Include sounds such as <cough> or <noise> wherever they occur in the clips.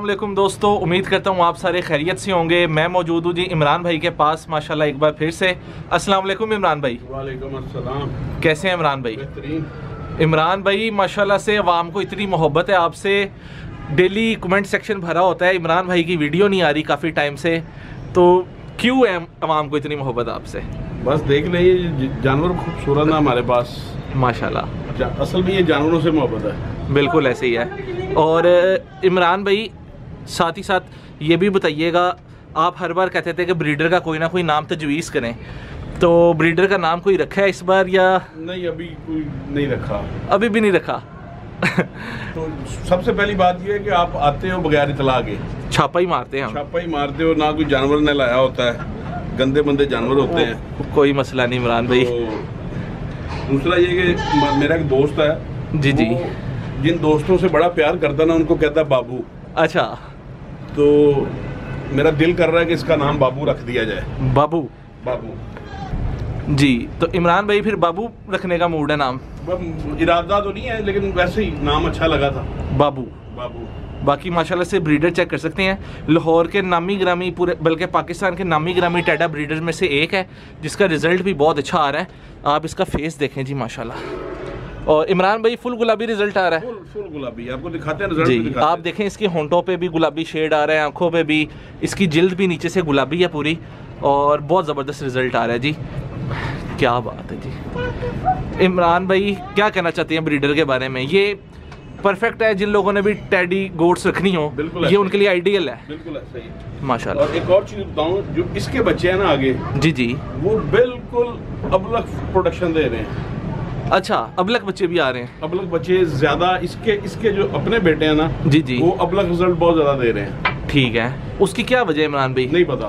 वालेकुम दोस्तों उम्मीद करता हूँ आप सारे खैरियत से होंगे। मैं मौजूद हूँ जी इमरान भाई के पास माशाल्लाह एक बार फिर से। अस्सलाम वालेकुम इमरान भाई। वालेकुम अस्सलाम। कैसे हैं इमरान भाई? बेहतरीन। इमरान भाई माशाल्लाह से आवाम को इतनी मोहब्बत है आपसे। डेली कमेंट सेक्शन भरा होता है इमरान भाई की वीडियो नहीं आ रही काफ़ी टाइम से। तो क्यों है आवाम को इतनी मोहब्बत आपसे? बस देख ज- जानवर खूबसूरत है हमारे पास। माशाल्लाह। असल में ये जानवरों से मोहब्बत है। बिल्कुल ऐसे ही है। और इमरान भाई साथ ही साथ ये भी बताइएगा आप हर बार कहते थे कि ब्रीडर का कोई ना कोई नाम तजवीज़ करें। तो ब्रीडर का नाम कोई रखा है इस बार या? नहीं अभी कोई नहीं रखा। अभी भी नहीं रखा। <laughs> तो सबसे पहली बात यह है कि आप आते हो बगैर इतला के। छापा ही मारते हैं छापा ही मारते हो ना कोई जानवर ने लाया होता है। गंदे बंदे जानवर होते हैं। कोई मसला नहीं इमरान भाई। तो दूसरा ये कि मेरा एक दोस्त है जी जी। जिन दोस्तों से बड़ा प्यार करता ना उनको कहता बाबू। अच्छा। तो मेरा दिल कर रहा है कि इसका नाम बाबू रख दिया जाए। बाबू? बाबू। जी तो इमरान भाई फिर बाबू रखने का मूड है नाम? इरादा तो नहीं है लेकिन वैसे ही नाम अच्छा लगा था। बाबू। बाबू। बाकी माशाल्लाह से ब्रीडर चेक कर सकते हैं। लाहौर के नामी ग्रामी पूरे बल्कि पाकिस्तान के नामी ग्रामी टैडा ब्रीडर में से एक है जिसका रिज़ल्ट भी बहुत अच्छा आ रहा है। आप इसका फेस देखें जी माशाल्लाह। और इमरान भाई फुल गुलाबी रिज़ल्ट आ रहा है। फुल फुल गुलाबी। आपको दिखाते हैं रिज़ल्ट जी दिखाते आप। देखें इसके होंठों पे भी गुलाबी शेड आ रहा है आँखों पे भी। इसकी जिल्द भी नीचे से गुलाबी है पूरी और बहुत ज़बरदस्त रिज़ल्ट आ रहा है जी। क्या बात है जी। इमरान भाई क्या कहना चाहते हैं ब्रीडर के बारे में? ये परफेक्ट है जिन लोगों ने भी टैडी गोट्स रखनी हो। बिल्कुल ये उनके लिए आइडियल है। बिल्कुल ऐसा ही। माशाल्लाह। और एक और चीज़ बताऊँ जो इसके बच्चे हैं ना आगे जी जी। वो बिल्कुल अबलग प्रोडक्शन दे रहे हैं। अच्छा अबलक बच्चे भी आ रहे हैं। अबलग बच्चे ज़्यादा इसके इसके जो अपने बेटे हैं ना जी जी। वो अबलग रिज़ल्ट बहुत ज़्यादा दे रहे हैं। ठीक है। उसकी क्या वजह इमरान भाई? नहीं पता।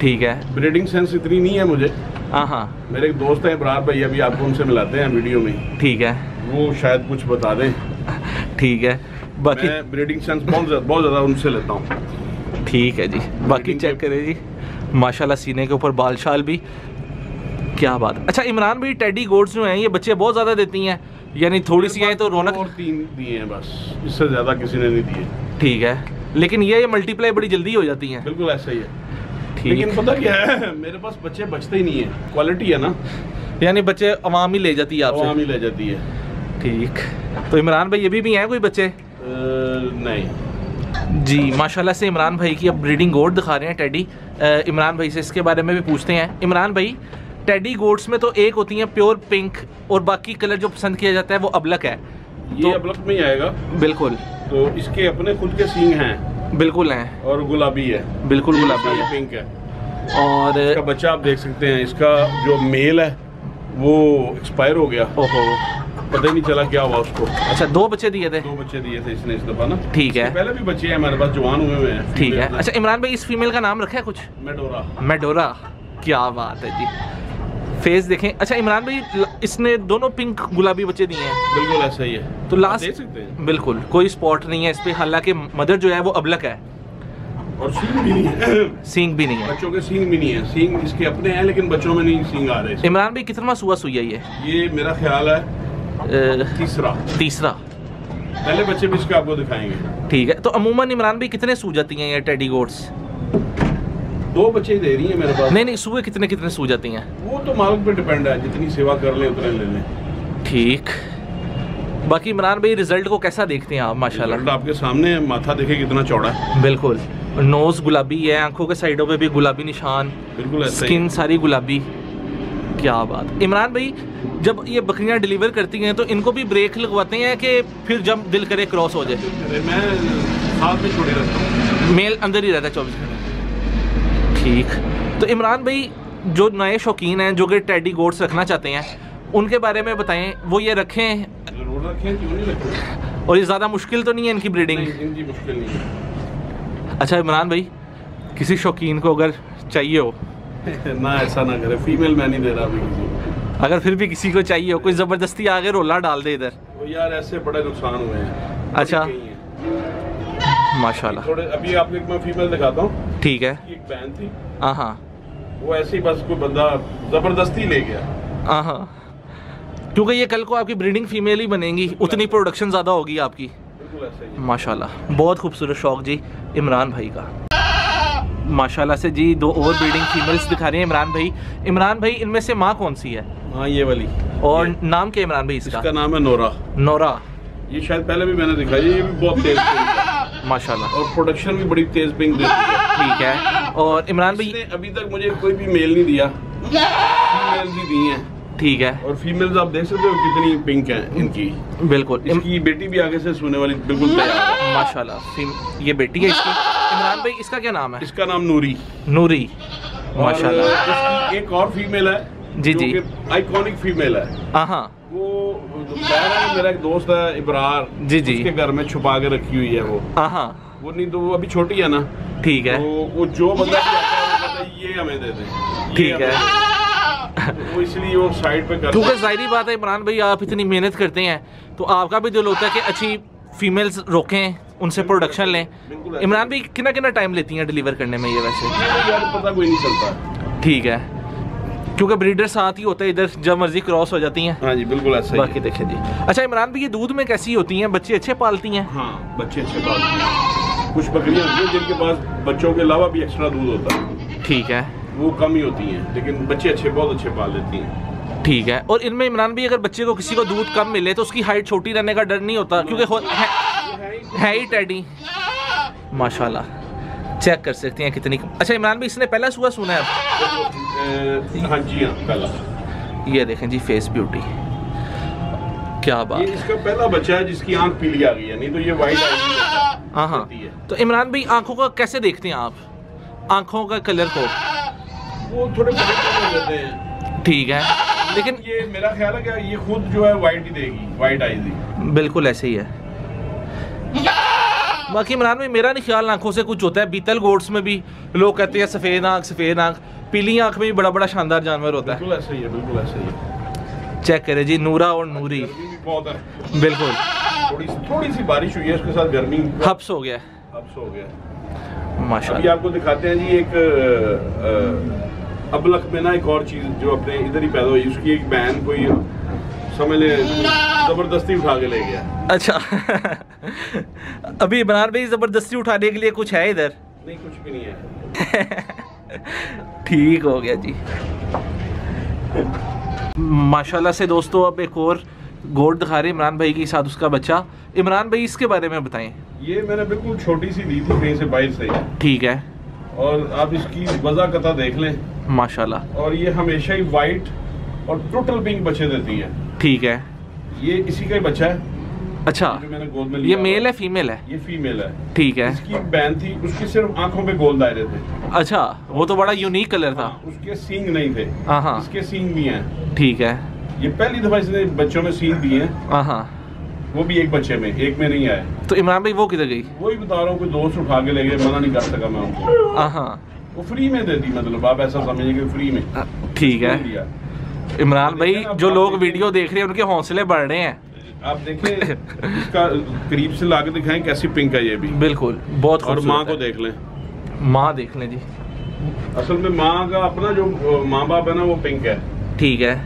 ठीक है। ब्रीडिंग सेंस इतनी नहीं है मुझे। हाँ हाँ। मेरे एक दोस्त हैं इब्रार भाई अभी आपको उनसे मिलाते हैं वीडियो में। ठीक है। वो शायद कुछ बता दें। ठीक है। बाकी मैं ब्रीडिंग सेंस बहुत ज़्यादा बहुत ज़्यादा उनसे लेता हूँ। ठीक है जी। बाकी चेक करें जी। माशाल्लाह सीने के ऊपर बाल शाल भी। क्या बात है। अच्छा इमरान भाई टेडी गोड्स जो हैं ये बच्चे बहुत ज़्यादा देती हैं। यानी थोड़ी सी आए तो रौनक और तीन दिए हैं बस। इससे ज़्यादा किसी ने नहीं दिए। ठीक है। लेकिन ये मल्टीप्लाई बड़ी जल्दी हो जाती हैं। बिल्कुल ऐसा ही है। ठीक लेकिन पता क्या है मेरे पास बच्चे बचते ही नहीं है। क्वालिटी है ना? यानी बच्चे अवाम ही ले जाती है आपसे। ही ले जाती है। ठीक। तो इमरान भाई ये भी, हैं कोई बच्चे? अ, नहीं। जी माशाल्लाह से इमरान भाई की अब ब्रीडिंग गोट दिखा रहे हैं टेडी इमरान भाई से इसके बारे में भी पूछते हैं। इमरान भाई टेडी गोट्स में तो एक होती है प्योर पिंक और बाकी कलर जो पसंद किया जाता है वो अबलक है। ये तो- अबलक में ही आएगा। बिल्कुल। तो इसके अपने खुद के सींग हैं। बिल्कुल हैं। और गुलाबी है। बिल्कुल गुलाबी है। पिंक है। और इसका बच्चा आप देख सकते हैं इसका जो मेल है वो एक्सपायर हो गया। ओहो। पता ही नहीं चला क्या हुआ उसको। अच्छा दो बच्चे दिए थे? दो बच्चे दिए थे इसने इस दफ़ा ना। ठीक है। पहले भी बच्चे हैं हमारे पास जवान हुए हुए हैं ठीक है। अच्छा इमरान भाई इस फीमेल का नाम रखा है कुछ? मेडोरा। मेडोरा। क्या बात है जी। फेस देखें। अच्छा इमरान भाई इसने दोनों पिंक गुलाबी बच्चे दिए हैं। बिल्कुल ऐसा ही है। तो लास्ट देख सकते हैं। बिल्कुल कोई स्पॉट नहीं है इस पे। हालाँकि मदर जो है वो अबलक है। और सींग भी नहीं है। सींग भी नहीं है। बच्चों के सींग भी नहीं है। सींग इसके अपने हैं लेकिन बच्चों में नहीं सींग आ रहे। इमरान भाई कितना सुआ सुई है ये? ये मेरा ख्याल है तीसरा। तीसरा। पहले बच्चे भी इसके आपको दिखाएँगे। ठीक है तो अमूमन इमरान भाई कितने सू जाती हैं ये टेडी गोट्स दो बच्चे दे रही है मेरे पास। नहीं नहीं सुए कितने कितने सू जाती हैं? वो तो मालिक पे डिपेंड है जितनी सेवा कर ले उतने ले लें। ठीक। बाकी इमरान भाई रिज़ल्ट को कैसा देखते हैं आप माशाल्लाह? रिज़ल्ट आपके सामने माथा देखे कितना चौड़ा है। बिल्कुल। नोज़ गुलाबी है आँखों के साइडों पे भी गुलाबी निशान। बिल्कुल स्किन सारी गुलाबी। क्या बात। इमरान भाई जब ये बकरियाँ डिलीवर करती हैं तो इनको भी ब्रेक लगवाते हैं कि फिर जब दिल करे क्रॉस हो जाए? मैं साथ में छोड़े रहता हूँ। मेल अंदर ही रहता है चौबीस घंटे। ठीक। तो इमरान भाई जो नए शौकीन हैं जो कि टेडी गोट्स रखना चाहते हैं उनके बारे में बताएँ वो ये रखें। ज़रूर रखें क्यों नहीं रखें? और ये ज़्यादा मुश्किल तो नहीं है इनकी ब्रीडिंग नहीं, इनकी मुश्किल नहीं है। अच्छा इमरान भाई किसी शौकीन को अगर चाहिए हो। <laughs> ना ऐसा ना करे। फीमेल मैं नहीं दे रहा अभी अगर फिर भी किसी को चाहिए हो कोई ज़बरदस्ती आगे रोला डाल दे इधर। यार ऐसे बड़े नुकसान हुए हैं। अच्छा। माशाल्लाह। थोड़े अभी आपको एक मैं फीमेल दिखाता हूँ। ठीक है। एक बहन थी। हाँ हाँ। वो ऐसे ही बस कोई बंदा ज़बरदस्ती ले गया। हाँ हाँ। क्योंकि ये कल को आपकी ब्रीडिंग फीमेल ही बनेगी। उतनी प्रोडक्शन ज़्यादा होगी आपकी। बिल्कुल माशाल्लाह। बहुत खूबसूरत शौक जी इमरान भाई का। माशाल्लाह से जी दो और ब्रीडिंग फीमेल्स दिखा रहे हैं इमरान भाई। इमरान भाई इनमें से माँ कौन सी है? हाँ ये वाली। और ये- नाम क्या इमरान भाई इसका? इसका नाम है नोरा। नोरा। ये शायद पहले भी मैंने दिखाई ये भी बहुत तेज माशाल्लाह। और प्रोडक्शन भी बड़ी तेज पिंक देती है। ठीक है। और इमरान भाई अभी तक मुझे कोई भी मेल नहीं दिया। फीमेल भी दी हैं। ठीक है। और फीमेल्स आप देख सकते हो कितनी पिंक है इनकी। बिल्कुल। इसकी बेटी भी आगे से सोने वाली बिल्कुल माशाल्लाह फिम- ये बेटी है इसकी। इमरान भाई इसका क्या नाम है? इसका नाम नूरी। नूरी। माशाल्लाह। इसकी एक और फीमेल है जी, जी। आइकॉनिक फीमेल है। हाँ हाँ। वो मेरा एक दोस्त है इब्रार। जी, जी। उसके घर में छुपा के रखी हुई है वो। हाँ हाँ। वो नहीं तो वो अभी छोटी है ना। ठीक है। तो वो जो बंदा है है ये हमें दे दे। ठीक है। दे। वो इसलिए वो साइड पे क्योंकि ज़ाहिर बात है इमरान भाई आप इतनी मेहनत करते हैं तो आपका भी दिल होता है कि अच्छी फीमेल्स रोकें उनसे प्रोडक्शन लें। इमरान भाई कितना कितना टाइम लेती हैं डिलीवर करने में ये वैसे? यार पता कोई नहीं चलता। ठीक है। क्योंकि ब्रीडर साथ ही होता है इधर जब मर्ज़ी क्रॉस हो जाती हैं। हाँ जी बिल्कुल ऐसा बाकी है। देखें जी। अच्छा इमरान भाई ये दूध में कैसी होती हैं? बच्चे अच्छे पालती हैं? हाँ बच्चे अच्छे पालते हैं। कुछ बकरियाँ होती हैं जिनके पास बच्चों के अलावा भी एक्स्ट्रा दूध होता है। ठीक है। वो कम ही होती हैं लेकिन बच्चे अच्छे बहुत अच्छे पाल लेती हैं। ठीक है। और इनमें इमरान भाई अगर बच्चे को किसी को दूध कम मिले तो उसकी हाइट छोटी रहने का डर नहीं होता क्योंकि हो- है, है ही- टैडी माशाल्लाह। चेक कर सकते हैं कितनी अच्छा इमरान भाई इसने पहला सुबह सुना है। हाँ जी हाँ पहला। ये देखें जी फेस ब्यूटी क्या बात ये इसका पहला बच्चा है जिसकी आँख पीली आ गई है नहीं तो ये वाइट हाँ हाँ है। तो इमरान भाई आँखों का कैसे देखते हैं आप? आँखों का कलर को। वो थोड़े बड़े कम हो हैं। ठीक है। लेकिन ये मेरा ख्याल है कि ये खुद जो है वाइट ही देगी वाइट आईज ही। बिल्कुल ऐसे ही है। बाकी इमरान भाई मेरा नहीं ख्याल आँखों से कुछ होता है। बीतल गोड्स में भी लोग कहते हैं सफ़ेद आँख सफ़ेद आँख। पीली आँख में भी बड़ा बड़ा शानदार जानवर होता है। बिल्कुल ऐसा ही है बिल्कुल ऐसा ही है। चेक करें जी नूरा और नूरी। बिल्कुल। थोड़ी सी थोड़ी सी बारिश हुई है उसके साथ गर्मी। हब्स हो गया। हब्स हो गया। अभी माशाल्लाह आपको दिखाते हैं जी एक अबलख में ना एक और चीज़ जो अपने इधर ही पैदा हुई उसकी एक बहन कोई समझ ले ज़बरदस्ती उठा के ले गया। अच्छा। <laughs> अभी इमरान भाई ज़बरदस्ती उठाने के लिए कुछ है इधर? नहीं कुछ भी नहीं है। <laughs> ठीक हो गया जी। माशाल्लाह से दोस्तों अब एक और गोट दिखा रहे इमरान भाई के साथ उसका बच्चा। इमरान भाई इसके बारे में बताएँ। ये मैंने बिल्कुल छोटी सी ली थी कहीं से बाहर से। ठीक है। और आप इसकी वजह कता देख लें। माशाल्लाह। और ये हमेशा ही वाइट और टोटल पिंक बच्चे देती है। ठीक है। ये इसी का ही बच्चा है। अच्छा जो मैंने गोद में ये मेल है फीमेल है? ये फीमेल है। ठीक है। इसकी बहन थी उसकी सिर्फ़ आँखों पे गोल दायरे थे। अच्छा वो तो बड़ा यूनिक कलर था। हाँ, उसके सींग नहीं थे। हाँ हाँ। इसके सींग भी हैं। ठीक है। ये पहली दफ़ा इसने बच्चों में सींग दिए हैं। हाँ हाँ। वो भी एक बच्चे में एक में नहीं आए। तो इमरान भाई वो किधर गई? वही बता रहा हूँ कोई दोस्त उठा के ले गए मना नहीं कर सका मैं उनको हाँ हाँ। वो फ्री में दे दी मतलब आप ऐसा समझिए कि फ्री में। ठीक है। इमरान भाई जो लोग वीडियो देख रहे हैं उनके हौसले बढ़ रहे हैं। आप देखें इसका करीब से लाके दिखाएँ कैसी पिंक है ये भी। बिल्कुल बहुत और माँ को देख लें। माँ देख लें जी। असल में माँ का अपना जो माँ बाप है ना वो पिंक है। ठीक है।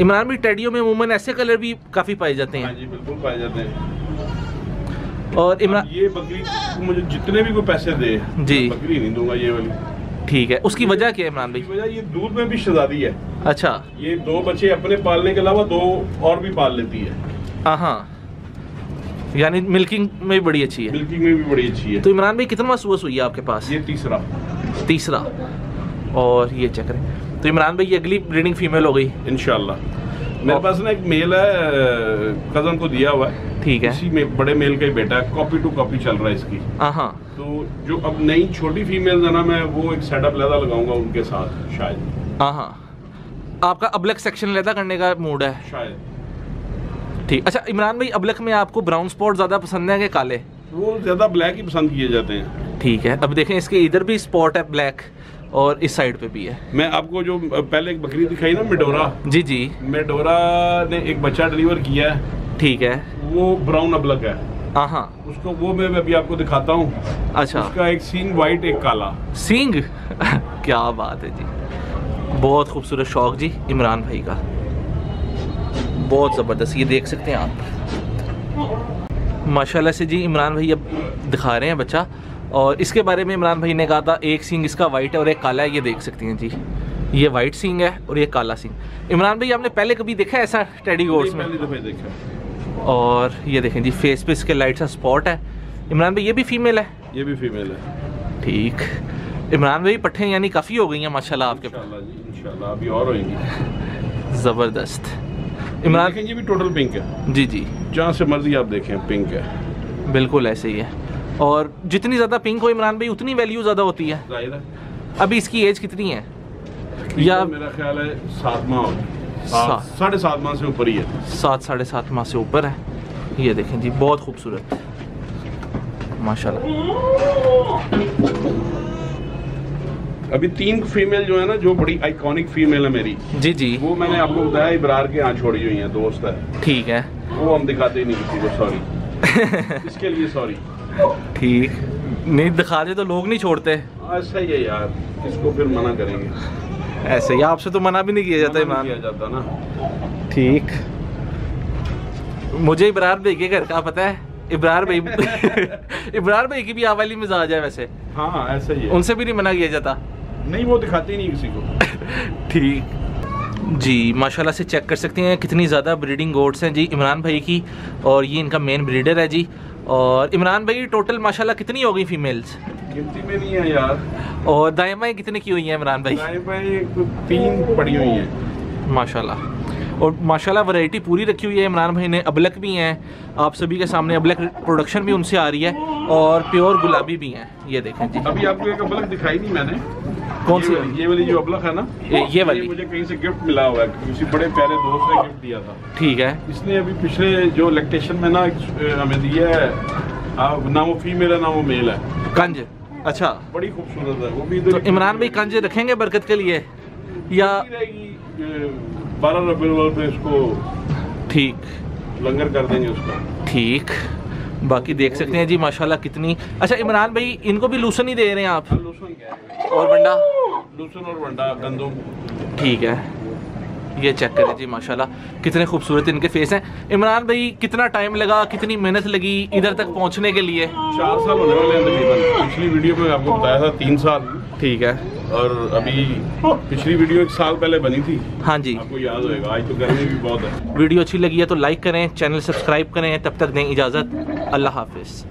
इमरान भाई टेडियो में अमूमन ऐसे कलर भी काफ़ी पाए जाते हाँ। हैं जी बिल्कुल पाए जाते हैं। और इमरान ये बकरी मुझे जितने भी कोई पैसे दे जी। बकरी नहीं दूँगा ये वाली। ठीक है उसकी वजह क्या है इमरान भाई? वजह ये दूध में भी शहजादी है। अच्छा। ये दो बच्चे अपने पालने के अलावा दो और भी पाल लेती है। हाँ यानी मिल्किंग में भी बड़ी अच्छी है। मिल्किंग में भी बड़ी अच्छी है। तो इमरान भाई कितना सुबह हुई है आपके पास? ये तीसरा। तीसरा। और ये चेक करें। तो इमरान भाई ये अगली ब्रीडिंग फीमेल हो गई। इनशाला मेरे पास ना एक मेल है कज़न को दिया हुआ है। ठीक है। इसी में बड़े मेल का ही बेटा है कॉपी टू कॉपी चल रहा है इसकी। हाँ हाँ। तो जो अब नई छोटी फीमेल है ना मैं वो एक सेटअप लहदा लगाऊँगा उनके साथ शायद। हाँ हाँ। आपका अबलक सेक्शन लैदा करने का मूड है। शायद। ठीक। अच्छा इमरान भाई अबलक में आपको ब्राउन स्पॉट ज़्यादा पसंद है कि काले? वो ज़्यादा ब्लैक ही पसंद किए जाते हैं। ठीक है अब देखें इसके इधर भी स्पॉट है ब्लैक और इस साइड पे भी है। मैं आपको जो पहले एक बकरी दिखाई ना मिडोरा। जी जी। मिडोरा ने एक बच्चा डिलीवर किया है। ठीक है। वो ब्राउन अबलक है। हाँ हाँ। उसको वो मैं अभी आपको दिखाता हूँ। अच्छा। उसका एक सीन वाइट एक काला। सिंग? <laughs> क्या बात है जी। बहुत खूबसूरत शौक जी इमरान भाई का। बहुत ज़बरदस्त ये देख सकते हैं आप। माशाल्लाह से जी इमरान भाई अब दिखा रहे हैं बच्चा। और इसके बारे में इमरान भाई ने कहा था एक सिंग इसका वाइट है और एक काला है ये देख सकती हैं जी। ये वाइट सिंग है और ये काला सिंग। इमरान भाई आपने पहले कभी देखा है ऐसा टेडी गोट्स में? देखा और ये देखें जी फेस पे इसके लाइट सा स्पॉट है। इमरान भाई ये भी फीमेल है? ये भी फीमेल है। ठीक। इमरान भाई पट्टे यानी काफ़ी हो गई हैं माशाल्लाह आपके इंशाल्लाह अभी और होएँगी ज़बरदस्त। इमरान ये भी टोटल पिंक है। जी जी। जहाँ से मर्ज़ी आप देखें पिंक है। बिल्कुल ऐसे ही है। और जितनी ज़्यादा पिंक हो इमरान भाई उतनी वैल्यू ज़्यादा होती है। अभी इसकी एज कितनी है? या मेरा ख्याल है सात माह साढ़े सात माह से ऊपर ही है। सात साढ़े सात माह से ऊपर है। ये देखें जी बहुत खूबसूरत। माशाल्लाह। अभी तीन फीमेल जो है ना जो बड़ी आइकॉनिक फीमेल है मेरी जी जी। वो मैंने आपको बताया इब्रार के यहाँ छोड़ी हुई है दोस्त है। ठीक है। वो हम दिखाते ही नहीं किसी को सॉरी <laughs> इसके लिए सॉरी ठीक। नहीं दिखा दे तो लोग नहीं छोड़ते। ऐसा ही है यार। इसको फिर मना करेंगे। ऐसे ही आपसे तो मना भी नहीं किया जाता इमरान किया जाता ना। ठीक। मुझे इब्रार भाई के घर का पता है। इब्रार भाई <laughs> इब्रार भाई की भी आवाली मिजाज है वैसे। हाँ ऐसा ही है। उनसे भी नहीं मना किया जाता। नहीं वो दिखाते ही नहीं किसी को। <laughs> ठीक। जी माशाल्लाह से चेक कर सकते हैं कितनी ज़्यादा ब्रीडिंग गोट्स हैं जी इमरान भाई की और ये इनका मेन ब्रीडर है जी। और इमरान भाई टोटल माशाल्लाह कितनी हो गई फीमेल्स गिनती में नहीं है यार। और दाएँ बाएँ कितनी की हुई हैं इमरान भाई? तीन पड़ी हुई हैं। माशाल्लाह। और माशाल्लाह वैरायटी पूरी रखी हुई है इमरान भाई ने अबलक भी हैं। आप सभी के सामने अबलक प्रोडक्शन भी उनसे आ रही है और प्योर गुलाबी भी हैं। ये देखें जी। अभी आपको एक अबलक दिखाई नहीं मैंने। कौन सी ये वाली- ये वाली जो अबलक है ना ये- ये वाली? मुझे कहीं से गिफ्ट मिला हुआ है। किसी बड़े प्यारे दोस्त ने गिफ्ट दिया था। ठीक है। इसने अभी पिछले जो इलेक्ट्रेशन में ना हमें दिया है ना वो फीमेल है ना वो मेल है। कंज। अच्छा। बड़ी खूबसूरत है वो भी तो इमरान भाई कंज रखेंगे बरकत के लिए? या बारह रबी पे इसको ठीक। लंगर कर देंगे उसको। ठीक। बाकी देख सकते हैं जी माशाल्लाह कितनी अच्छा इमरान भाई इनको भी लूसन ही दे रहे हैं आप? हाँ, लूसन क्या है? और बंडा लूसन और वंडा गंदम ठीक है। ये चेक करें जी माशाल्लाह। कितने खूबसूरत इनके फेस हैं। इमरान भाई कितना टाइम लगा कितनी मेहनत लगी इधर तक पहुँचने के लिए? चार साल होने वाले हैं तकरीबन। पिछली वीडियो में आपको बताया था तीन साल। ठीक है। और अभी पिछली वीडियो एक साल पहले बनी थी। हाँ जी। आपको याद होएगा आज तो गर्मी भी बहुत है। वीडियो अच्छी लगी है तो लाइक करें चैनल सब्सक्राइब करें तब तक दें इजाज़त। अल्लाह हाफिज़।